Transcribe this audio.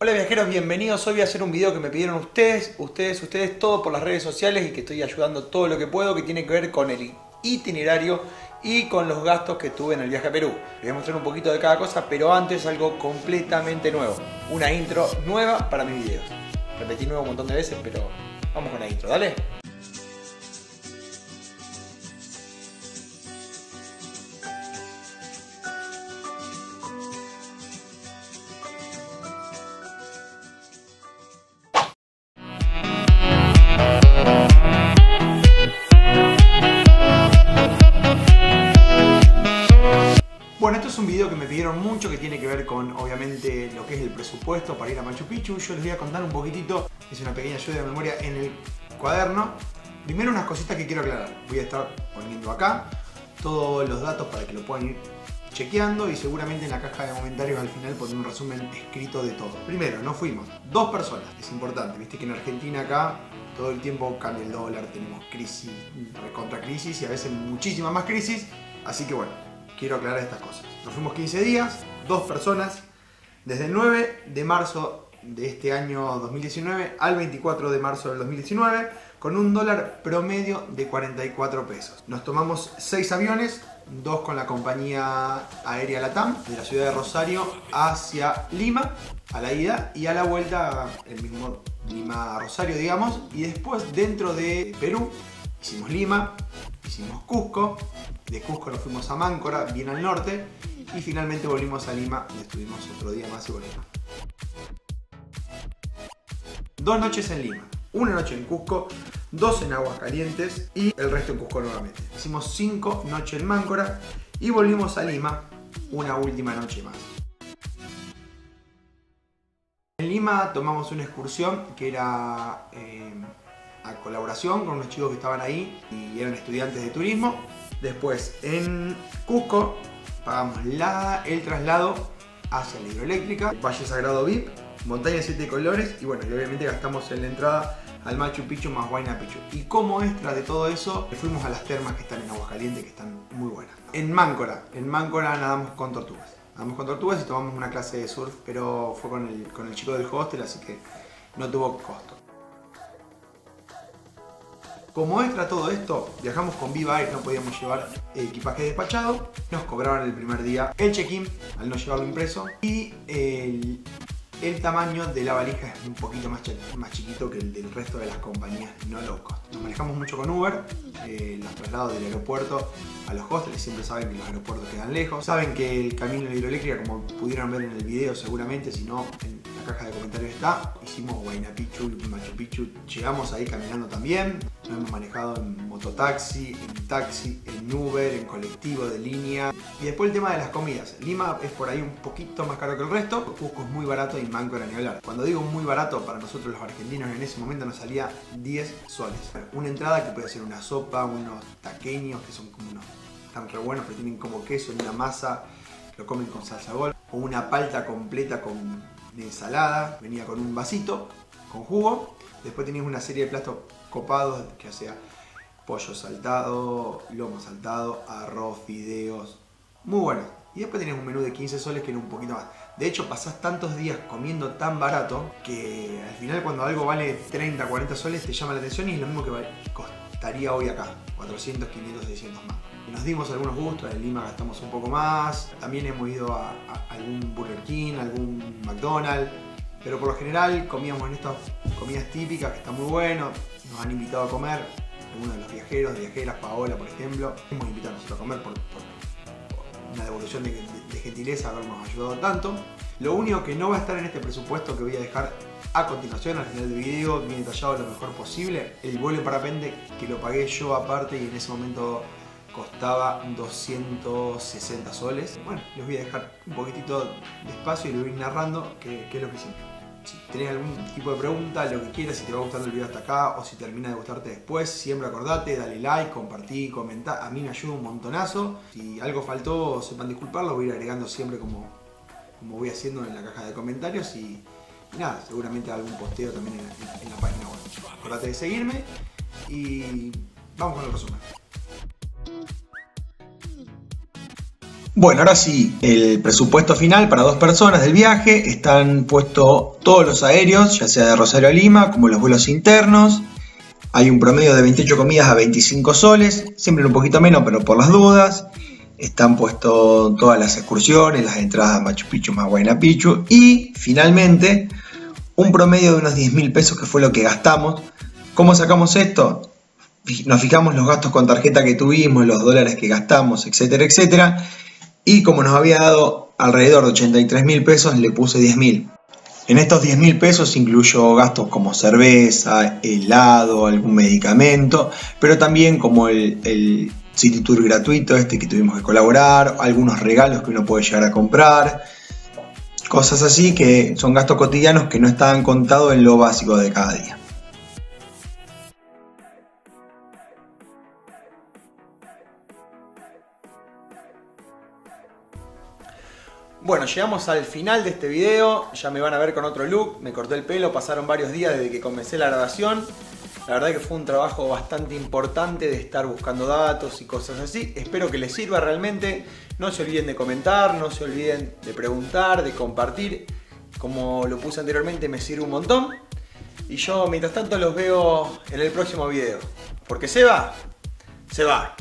Hola viajeros, bienvenidos. Hoy voy a hacer un video que me pidieron ustedes, ustedes, ustedes, todo por las redes sociales y que estoy ayudando todo lo que puedo que tiene que ver con el itinerario y con los gastos que tuve en el viaje a Perú. Les voy a mostrar un poquito de cada cosa, pero antes algo completamente nuevo. Una intro nueva para mis videos. Repetí nuevo un montón de veces, pero vamos con la intro, ¿dale? Es un video que me pidieron mucho que tiene que ver con obviamente lo que es el presupuesto para ir a Machu Picchu. Yo les voy a contar un poquitito, es una pequeña ayuda de memoria en el cuaderno. Primero unas cositas que quiero aclarar. Voy a estar poniendo acá todos los datos para que lo puedan ir chequeando y seguramente en la caja de comentarios al final poner un resumen escrito de todo. Primero, no fuimos. Dos personas, es importante. Viste que en Argentina acá todo el tiempo cambia el dólar, tenemos crisis, recontra crisis y a veces muchísima más crisis. Así que bueno, quiero aclarar estas cosas. Nos fuimos 15 días, dos personas, desde el 9 de marzo de este año 2019 al 24 de marzo del 2019, con un dólar promedio de 44 pesos. Nos tomamos 6 aviones, dos con la compañía aérea Latam, de la ciudad de Rosario hacia Lima, a la ida, y a la vuelta el mismo Lima-Rosario, digamos, y después dentro de Perú hicimos Lima, hicimos Cusco, de Cusco nos fuimos a Máncora, bien al norte, y finalmente volvimos a Lima y estuvimos otro día más y volvimos. Dos noches en Lima, una noche en Cusco, dos en Aguascalientes y el resto en Cusco nuevamente. Hicimos cinco noches en Máncora y volvimos a Lima una última noche más. En Lima tomamos una excursión que era eh, a colaboración con unos chicos que estaban ahí y eran estudiantes de turismo. Después en Cusco pagamos la, el traslado hacia la hidroeléctrica, Valle Sagrado VIP, Montaña de Siete Colores y bueno, y obviamente gastamos en la entrada al Machu Picchu más Huayna Picchu. Y como extra de todo eso, fuimos a las termas que están en Aguascalientes que están muy buenas. En Máncora, en Máncora nadamos con tortugas. Nadamos con tortugas y tomamos una clase de surf, pero fue con el, con el chico del hostel, así que no tuvo costo. Como extra a todo esto, viajamos con Viva Air, no podíamos llevar equipaje despachado. Nos cobraron el primer día el check-in al no llevarlo impreso y el, el, tamaño de la valija es un poquito más, más chiquito que el del resto de las compañías no low cost. Nos manejamos mucho con Uber, eh, los traslados del aeropuerto a los hostels, siempre saben que los aeropuertos quedan lejos. Saben que el camino de la hidroeléctrica, como pudieron ver en el video seguramente, si no, en caja de comentarios está, hicimos Huayna Picchu, Machu Picchu, llegamos ahí caminando también. Nos hemos manejado en mototaxi, en taxi, en Uber, en colectivo de línea. Y después el tema de las comidas. Lima es por ahí un poquito más caro que el resto. Cusco es muy barato y Manco era ni hablar. Cuando digo muy barato, para nosotros los argentinos en ese momento nos salía 10 soles. Una entrada que puede ser una sopa, unos taqueños que son como unos tan re buenos, pero tienen como queso en una masa, lo comen con salsa gol. O una palta completa con ensalada, venía con un vasito, con jugo. Después tenías una serie de platos copados, que sea pollo saltado, lomo saltado, arroz, fideos, muy bueno. Y después tenías un menú de 15 soles que era un poquito más. De hecho, pasás tantos días comiendo tan barato que al final cuando algo vale 30, 40 soles te llama la atención y es lo mismo que costaría hoy acá, 400, 500, 600 más. Nos dimos algunos gustos, en Lima gastamos un poco más, también hemos ido a, algún Burger King, algún McDonald's, pero por lo general comíamos en estas comidas típicas que están muy buenos, nos han invitado a comer, algunos de los viajeros, viajeras, Paola por ejemplo, hemos invitado a nosotros a comer por, por una devolución de, de, de, gentileza habernos ayudado tanto. Lo único que no va a estar en este presupuesto que voy a dejar a continuación, al final del video, bien detallado lo mejor posible, el vuelo en parapente que lo pagué yo aparte y en ese momento costaba 260 soles. Bueno, les voy a dejar un poquitito de espacio y les voy a ir narrando qué, qué es lo que hicimos. Si tenés algún tipo de pregunta, lo que quieras, si te va gustando el video hasta acá o si termina de gustarte después, siempre acordate, dale like, compartí, comentá, a mí me ayuda un montonazo. Si algo faltó, sepan disculparlo, voy a ir agregando siempre como, como voy haciendo en la caja de comentarios y, nada, seguramente algún posteo también en la página web. Acordate de seguirme y vamos con el resumen. Bueno, ahora sí, el presupuesto final para dos personas del viaje están puestos todos los aéreos, ya sea de Rosario a Lima, como los vuelos internos. Hay un promedio de 28 comidas a 25 soles, siempre un poquito menos, pero por las dudas. Están puestos todas las excursiones, las entradas a Machu Picchu más Huayna Picchu. Y finalmente, un promedio de unos 10 mil pesos, que fue lo que gastamos. ¿Cómo sacamos esto? Nos fijamos los gastos con tarjeta que tuvimos, los dólares que gastamos, etcétera, etcétera. Y como nos había dado alrededor de 83 mil pesos, le puse 10 mil. En estos 10 mil pesos incluyo gastos como cerveza, helado, algún medicamento, pero también como el, el City Tour gratuito este que tuvimos que colaborar, algunos regalos que uno puede llegar a comprar, cosas así que son gastos cotidianos que no estaban contados en lo básico de cada día. Bueno, llegamos al final de este video, ya me van a ver con otro look, me corté el pelo, pasaron varios días desde que comencé la grabación, la verdad que fue un trabajo bastante importante de estar buscando datos y cosas así. Espero que les sirva realmente. No se olviden de comentar, no se olviden de preguntar, de compartir. Como lo puse anteriormente, me sirve un montón. Y yo, mientras tanto, los veo en el próximo video. Porque se va, se va.